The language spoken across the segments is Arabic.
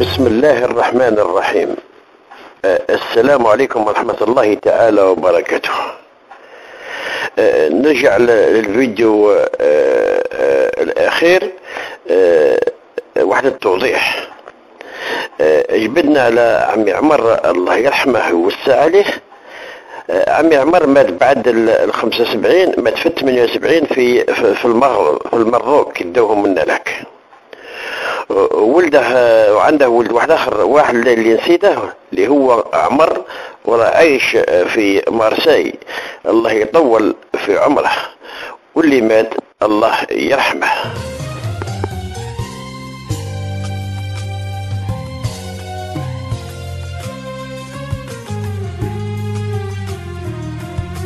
بسم الله الرحمن الرحيم. آه، السلام عليكم ورحمة الله تعالى وبركاته. آه، نرجع للفيديو آه، الأخير واحد التوضيح. آه، جبدنا على عمي عمر الله يرحمه ويوسع عليه. عمي عمر مات بعد ال ال 75 مات في 78 في في في المغرب في المروك يدوهم منا لك ولده وعنده ولد واحد آخر واحد اللي نسيته اللي هو عمر وراه عايش في مارسي الله يطول في عمره. واللي مات الله يرحمه.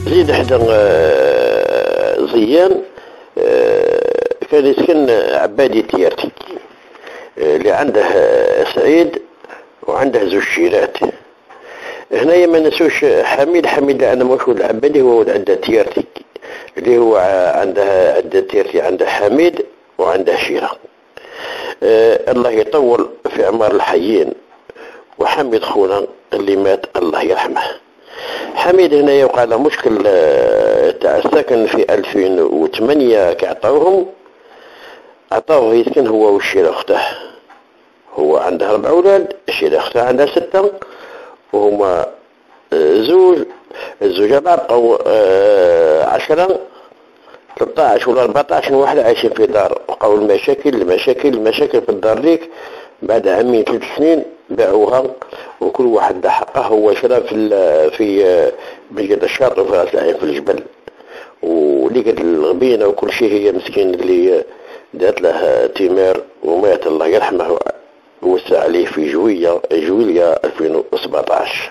زيد حدا آه، زيان آه، كان يسكن عبادي تيارتي. آه، اللي عنده سعيد وعنده زوج شيرات هنايا ما نسوش حميد حميد أنا مش ولد عبادي هو ولد عنده تيارتي. اللي هو عنده عنده تيارتي عنده حميد وعنده شيرة. آه، الله يطول في أعمار الحيين. وحميد خونا اللي مات الله يرحمه. حميد هنا يوقع له مشكل آه، تاع السكن في 2008 كعطاوهم عطاوه يسكن هو والشيرة أخته. هو عنده أربع أولاد الشيرة أخته عندها ستة وهما آه، زوج الزوجة بقوا آه، عشرة 13 ولا 14 واحد عايشين في دار وقعوا المشاكل المشاكل المشاكل في الدار ديك. بعد عامين ثلاث سنين باعوها وكل واحد ده حقه هو شرا في في آه، بلاد الشاطئ وفي في الجبل. ولقت الغبينة وكل شيء هي مسكين اللي آه، دات له تيمار ومات الله يرحمه وسع عليه في جوية جويليا 2017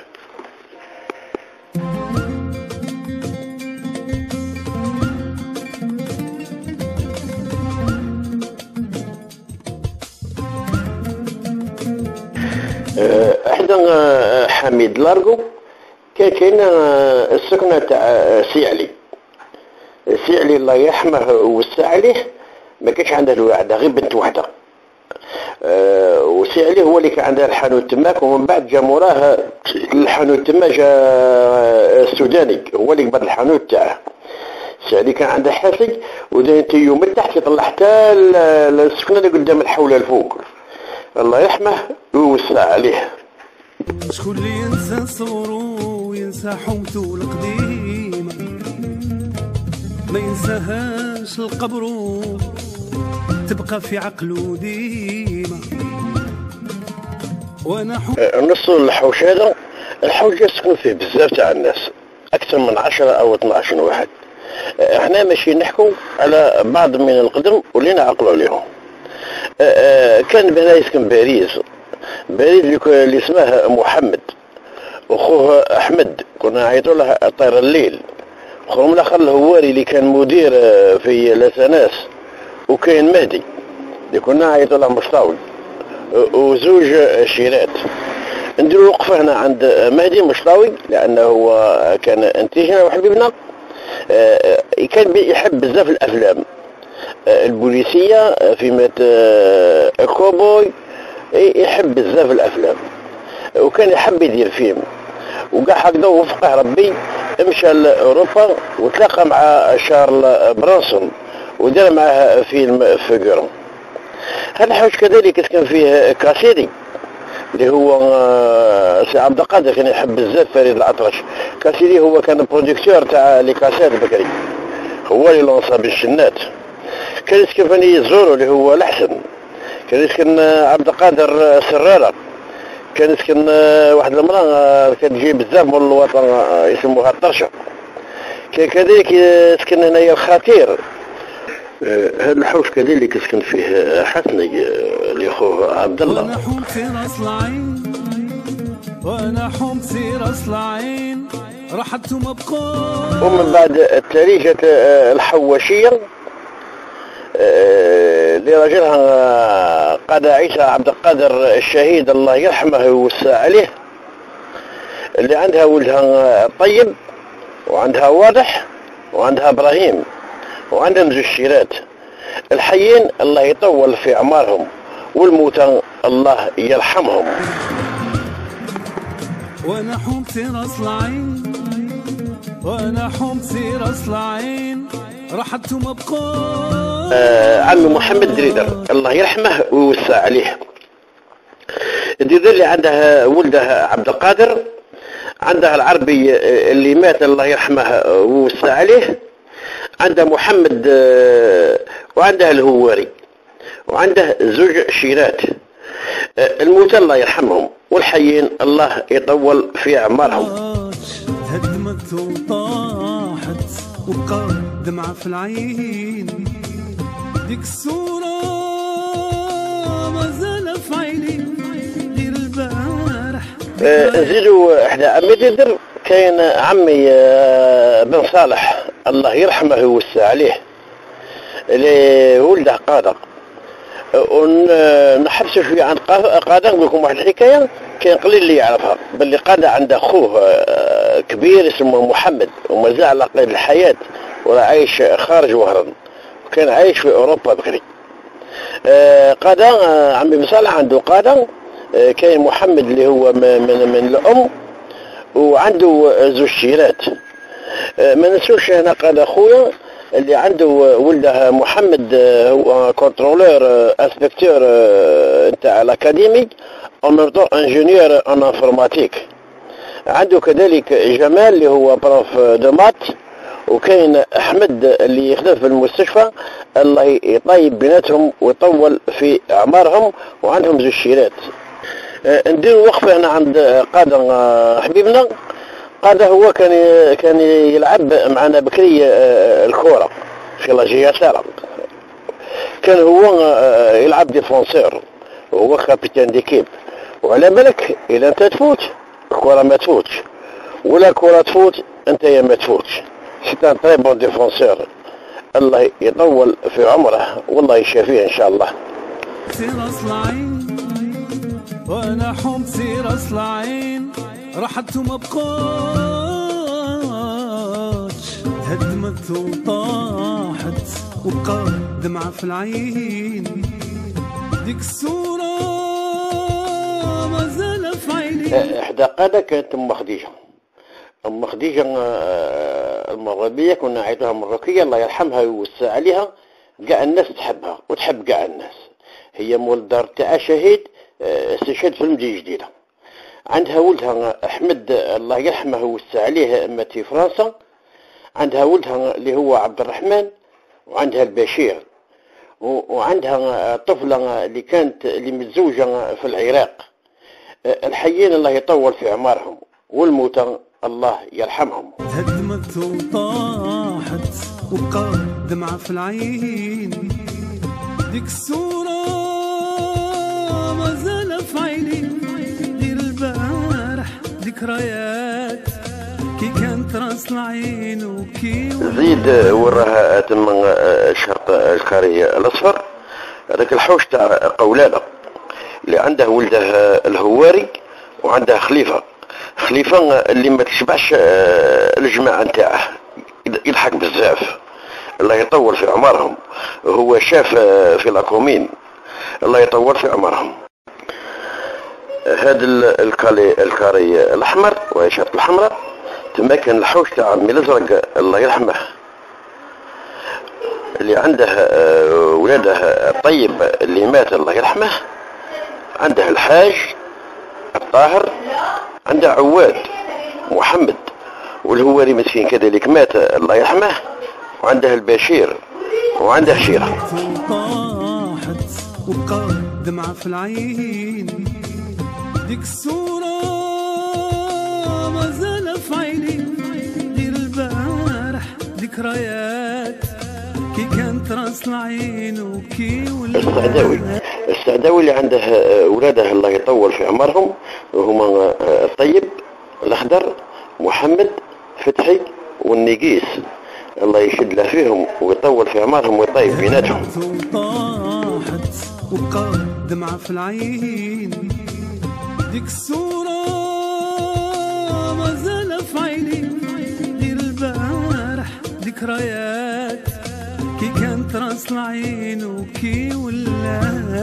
كان كاين آه، السكنة تاع سيعلي سيعلي الله يرحمه وسع عليه ما كانش عنده الواحدة غير بنت واحدة آه، وسيعلي هو اللي كان عنده الحانوت تماك ومن بعد جا موراه الحانوت تما جا السوداني هو اللي قبض الحانوت تاعه سعدي كان عنده حاسق وده انت يوم تحت يطلع حتى ال- السكنة اللي قدام الحولة الفوق الله يرحمه ويوسع عليه شكون اللي ينسى صورو وينسى حومته القديمة. ما ينساهاش القبرو تبقى في عقله ديما. وأنا حب النص الحوش هذا الحوش يسكن فيه بزاف تاع الناس أكثر من 10 أو 12 واحد. أحنا ماشي نحكوا على بعض من القدم واللي نعقلوا عليهم. أه، كان بنا يسكن باريس. باريس اللي كو- اللي اسمه محمد. أخوه أحمد كنا نعيطوا له طير الليل. اخوهم الآخر الهواري اللي كان مدير آه، في لساناس وكاين مهدي. اللي كنا نعيطوا له مشطاوي وزوج شيرات. نديروا وقفة هنا عند مهدي مشطاوي لأنه هو كان انتيجنا وحبيبنا آه، كان بي- يحب بزاف الأفلام. آه، البوليسية آه، يحب بزاف الأفلام. وكان يحب يدير فيلم. وقع هكذا وفقه ربي مشى لأوروبا وتلاقى مع شارل برانسون ودار معاه فيلم فيجرون هذا الحوش كذلك كان فيه كاسيري اللي هو آه، سي عبد القادر كان يحب بزاف فريد الأطرش. كاسيري هو كان بروديكتور تاع لي كاسيت بكري. هو اللي لونسا بالشنات كان يسكن فاني زورو اللي هو الأحسن. كان يسكن آه، عبد القادر سرارة كان يسكن آه، واحد المرأة آه، كانت تجي بزاف من الوطن آه، يسموها الطرشة. كان كذلك يسكن هنايا الخطير. هذا الحوش كذلك يسكن فيه آه، حسني آه، اللي اخوه عبد الله. وأنا حومت في راس العين وأنا حومت في راس العين. راحت وما ومن بعد التالي جات آه، قاد عيسى عبد القادر الشهيد الله يرحمه ويوسع عليه. اللي عندها ولدها طيب وعندها واضح وعندها إبراهيم وعندهم زوج شيرات الحيين الله يطول في أعمارهم والموتى الله يرحمهم. وأنا حومتي راس العين وأنا حومتي راس العين. راحت وما بقى. آه عمي محمد دريدر. الله يرحمه ويوسع عليه. دريدر اللي عنده ولده عبد القادر عنده العربي اللي مات الله يرحمه ويوسع عليه. عنده محمد آه، وعنده الهواري وعنده زوج شيرات. آه، الموتى الله يرحمهم والحيين الله يطول في أعمارهم. هدمت وطاحت وبقى دمعة في العين ديك الصورة ما زال في عيني غير البارح. آه، نزيدوا إحنا عمي ديدر كاين عمي آه، بن صالح. الله يرحمه ويوسع عليه. اللي ولده قادر. ونحبس شوية عن قا- قادر نقول لكم واحد الحكاية. كان قليل اللي يعرفها. باللي قادر عنده أخوه آه، كبير اسمه محمد ومازال على قيد الحياة وراه عايش خارج وهران وكان عايش في أوروبا بكري. آه، قادة آه، عمي بن صالح عنده قادة كاين محمد اللي هو من من, الأم وعنده زوج شيرات ما ننسوش هنا قادة أخويا اللي عنده ولده محمد آه، هو contrôleur آه، inspecteur آه، نتاع ال académie même temps ingénieur en informatique. عنده كذلك جمال اللي هو prof de maths وكاين أحمد اللي يخدم في المستشفى. الله يطيب بيناتهم ويطول في أعمارهم وعندهم زوج شيرات. ندير وقفة هنا عند قادة آه، حبيبنا. قادة هو كان كان يلعب معنا بكري آه، الكورة في لاجيا سارة كان هو آه، يلعب défenseur وهو capitaine d'équipe. وعلى بالك اذا أنت تفوت الكره ما تفوتش. ولا كره تفوت أنت يا ما تفوتش. c'est un très bon défenseur الله يطول في عمره. والله يشافيه إن شاء الله. في راس العين وأنا حومتي راس راحت وما بقاش هدمت وطاحت وبقى دمعة في العين. ديك الصورة ما زال في عيني. إحدى قادة كانت أم خديجة. أم خديجة آه، المغربيه كنا نعيطوها مروكيه الله يرحمها ويوسع عليها. كاع الناس تحبها وتحب كاع الناس. هي مول دار تاع شهيد آه، استشهد في المدينة الجديده عندها ولدها أحمد الله يرحمه ويوسع عليه مات في فرنسا. عندها ولدها اللي هو عبد الرحمن وعندها البشير. وعندها طفلة اللي كانت اللي متزوجة في العراق. الحيين الله يطول في اعمارهم والموتى الله يرحمهم. هدمت وطاحت وبقى دمعة في العين. ديك الصورة ذكريات كي كانت راس العين وكي زيد وراها تم الشرق الكاري الأصفر. هذاك الحوش تاع قولالة اللي عنده ولده الهواري وعنده خليفة. خليفة اللي ما تشبعش آه، الجماعة نتاعه. يضحك بزاف. الله يطول في عمرهم. هو شاف آه، في الاكومين الله يطول في عمرهم. ال- الكالي الكاري الأحمر وهي الحمراء تما كان الحوش تاع عمي الازرق الله يرحمه. اللي عنده آه، ولادة الطيب اللي مات الله يرحمه. عنده الحاج الطاهر. عنده عواد محمد. والهواري مسكين كذلك مات الله يرحمه. وعنده البشير. وعنده طاحت وبقى دمعة في العين ديك الصورة ما زال في عيني غير البارح ذكريات. كي كانت راس العين وكي السعداوي. السعداوي اللي عنده آه، ولادة الله يطول في عمرهم هما آه، الطيب الأخضر محمد فتحي والنقيس. الله يشد له فيهم ويطول في عمرهم ويطيب بيناتهم. وبقى دمعة في العين. ديك الصورة ما زال في عيني غير البارح ذكريات كي كانت راس العين وكي ولا